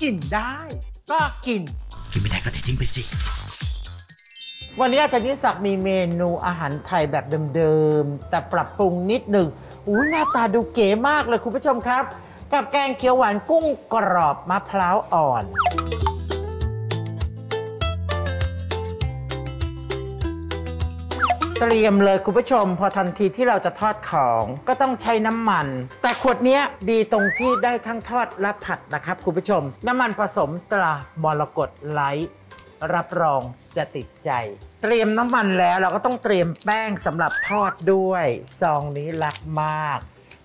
กินได้ ก็กิน กินไม่ได้ก็เททิ้งไปสิ วันนี้อาจารย์นิสสักดิ์มีเมนูอาหารไทยแบบเดิมๆ แต่ปรับปรุงนิดหนึ่งอู้หน้าตาดูเก๋มากเลยคุณผู้ชมครับ กับแกงเขียวหวานกุ้งกรอบมะพร้าวอ่อน เตรียมเลยคุณผู้ชม พอทันทีที่เราจะทอดของก็ต้องใช้น้ำมัน แต่ขวดนี้ดีตรงที่ได้ทั้งทอดและผัดนะครับคุณผู้ชม น้ำมันผสมตรามรกตไลท์รับรองจะติดใจ เตรียมน้ำมันแล้วเราก็ต้องเตรียมแป้งสำหรับทอดด้วยซองนี้รักมาก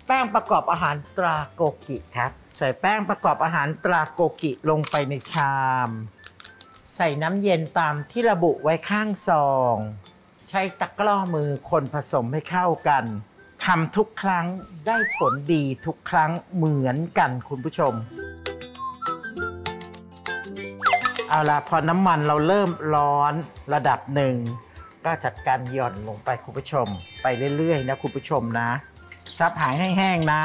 แป้งประกอบอาหารตราโกกิครับใส่แป้งประกอบอาหารตราโกกิลงไปในชาม ใส่น้ำเย็นตามที่ระบุไว้ข้างซอง ใช้ตะกร้อมือคนผสมให้เข้ากันทำทุกครั้งได้ผลดีทุกครั้งเหมือนกันคุณผู้ชม เอาละพอน้ำมันเราเริ่มร้อนระดับหนึ่ง ก็จัดการหย่อนลงไปคุณผู้ชม ไปเรื่อยๆนะคุณผู้ชมนะ ซับหางให้แห้งนะ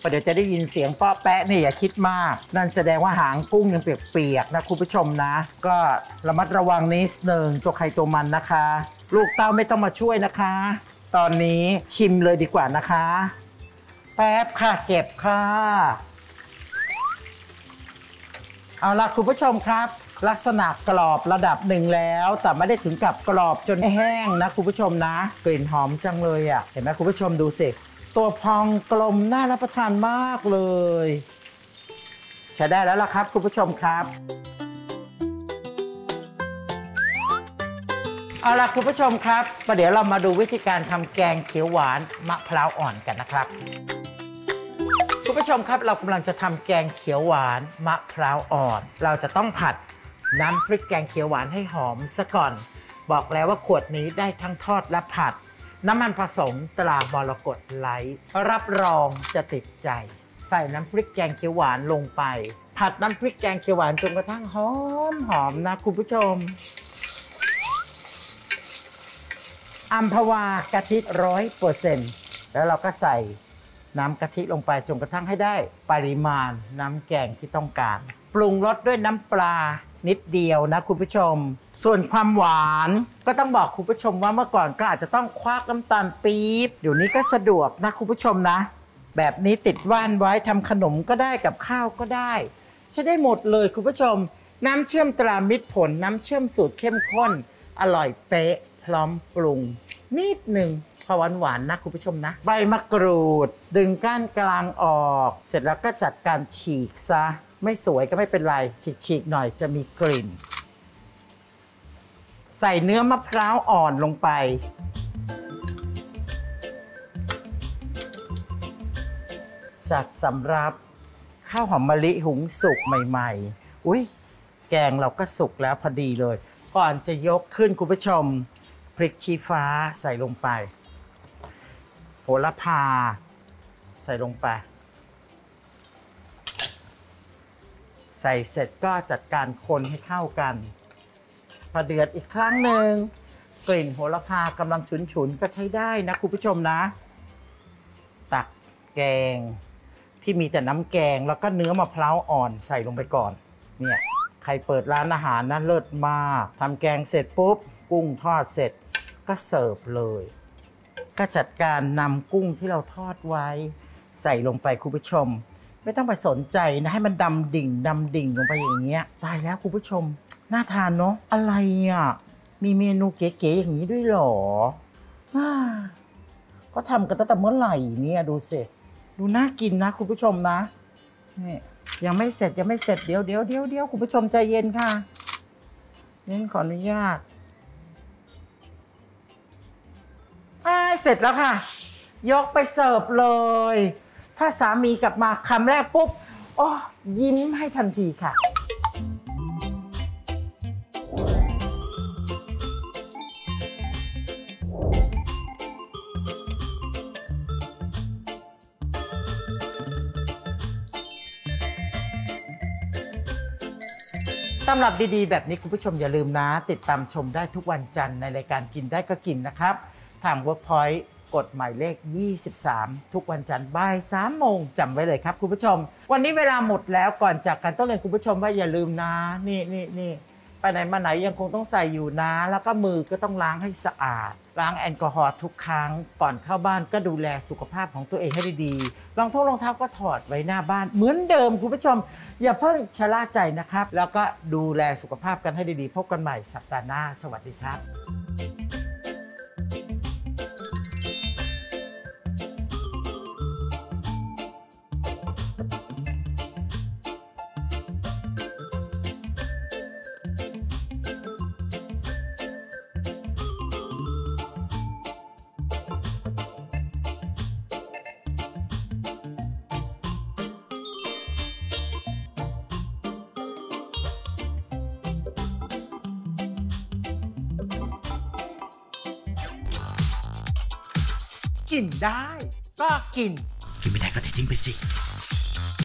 ประเดี๋ยวจะได้ยินเสียงปาะแปะนี่อย่าคิดมาก นั่นแสดงว่าหางกุ้งยังเปียกๆนะคุณผู้ชมนะ ก็ระมัดระวังนิดนึงตัวใครตัวมันนะคะ ลูกเต้าไม่ต้องมาช่วยนะคะ ตอนนี้ชิมเลยดีกว่านะคะ แป๊บค่ะเก็บค่ะ เอาล่ะคุณผู้ชมครับ ลักษณะกรอบระดับหนึ่งแล้ว แต่ไม่ได้ถึงกับกรอบจนแห้งนะคุณผู้ชมนะ กลิ่นหอมจังเลยอะ่ะ เห็นไหมคุณผู้ชมดูสิ ตัวพองกลมน่ารับประทานมากเลย ใช้ได้แล้วล่ะครับคุณผู้ชมครับ เอาล่ะคุณผู้ชมครับประเดี๋ยวเรามาดูวิธีการทำแกงเขียวหวานมะพร้าวอ่อนกันนะครับ คุณผู้ชมครับเรากำลังจะทำแกงเขียวหวานมะพร้าวอ่อน เราจะต้องผัดน้ำพริกแกงเขียวหวานให้หอมซะก่อน บอกแล้วว่าขวดนี้ได้ทั้งทอดและผัด น้ำมันผสมตรามรกตไลท์รับรองจะติดใจ ใส่น้ำพริกแกงเขียวหวานลงไป ผัดน้ำพริกแกงเขียวหวานจนกระทั่งหอมหอมนะคุณผู้ชม อัมพวากะทิร้อยเปอร์เซ็นต์แล้วเราก็ใส่น้ำกะทิลงไปจนกระทั่งให้ได้ปริมาณน้ำแกงที่ต้องการ ปรุงรสด้วยน้ำปลานิดเดียวนะคุณผู้ชม ส่วนความหวานก็ต้องบอกคุณผู้ชมว่าเมื่อก่อนก็อาจจะต้องควักน้ำตาลปี๊บเดี๋ยวนี้ก็สะดวกนะคุณผู้ชมนะ แบบนี้ติดว่านไว้ทำขนมก็ได้กับข้าวก็ได้ใช้ได้หมดเลยคุณผู้ชม น้ำเชื่อมตรามิตรผลน้ำเชื่อมสูตรเข้มข้น อร่อยเป๊ะพร้อมปรุง นิดหนึ่งพอหวานหวานๆนะคุณผู้ชมนะ ใบมะกรูด ดึงก้านกลางออก เสร็จแล้วก็จัดการฉีกซะ ไม่สวยก็ไม่เป็นไร ฉีกๆหน่อยจะมีกลิ่น ใส่เนื้อมะพร้าวอ่อนลงไปจัดสำรับข้าวหอมมะลิหุงสุกใหม่ ๆ อุ้ยแกงเราก็สุกแล้วพอดีเลย ก่อนจะยกขึ้นคุณผู้ชม พริกชี้ฟ้าใส่ลงไป โหระพา ใส่ลงไป ใส่เสร็จก็จัดการคนให้เข้ากัน พอเดือดอีกครั้งหนึ่งกลิ่นโหระพากำลังฉุนๆ ก็ใช้ได้นะคุณผู้ชมนะ ตักแกงที่มีแต่น้ำแกงแล้วก็เนื้อมะพร้าวอ่อนใส่ลงไปก่อน เนี่ย ใครเปิดร้านอาหารนะเลิศมากทำแกงเสร็จปุ๊บ กุ้งทอดเสร็จ ก็เสิร์ฟเลย ก็จัดการนำกุ้งที่เราทอดไว้ ใส่ลงไปคุณผู้ชม ไม่ต้องไปสนใจนะให้มันดำดิ่งดำดิ่งลงไปอย่างเงี้ยตายแล้วคุณผู้ชม น่าทานเนาะอะไรอะมีเมนูเก๋ๆอย่างนี้ด้วยหรออ่าก็ทำกันตั้งแต่เมื่อไหร่เนี่ยดูสิดูน่ากินนะ คุณผู้ชมนะนี่ยังไม่เสร็จยังไม่เสร็จเดี๋ยวเดี๋ยวเดี๋ยวเดี๋ยวคุณผู้ชมใจเย็นค่ะนี่ขออนุญาต เสร็จแล้วค่ะ ยกไปเสิร์ฟเลย ถ้าสามีกลับมาคำแรกปุ๊บโอ้ยิ้มให้ทันทีค่ะ ตำรับดีๆ แบบนี้คุณผู้ชมอย่าลืมนะ ติดตามชมได้ทุกวันจันทร์ในรายการกินได้ก็กินนะครับ ทาง Workpoint กดหมายเลข 23 ทุกวันจันทร์บ่าย3โมงจำไว้เลยครับคุณผู้ชม วันนี้เวลาหมดแล้วก่อนจากกันต้องเรียนคุณผู้ชมว่าอย่าลืมนะ นี่นี่นี่ไปไหนมาไหนยังคงต้องใส่อยู่นะ แล้วก็มือก็ต้องล้างให้สะอาด ล้างแอลกอฮอล์ทุกครั้ง ก่อนเข้าบ้านก็ดูแลสุขภาพของตัวเองให้ดีๆรองเท้ารองเท้าก็ถอดไว้หน้าบ้าน เหมือนเดิมคุณผู้ชม อย่าเพิ่งชะล่าใจนะครับ แล้วก็ดูแลสุขภาพกันให้ดีๆ พบกันใหม่สัปดาห์หน้า สวัสดีครับ กินได้ ก็กิน กินไม่ได้ก็ทิ้งไปสิ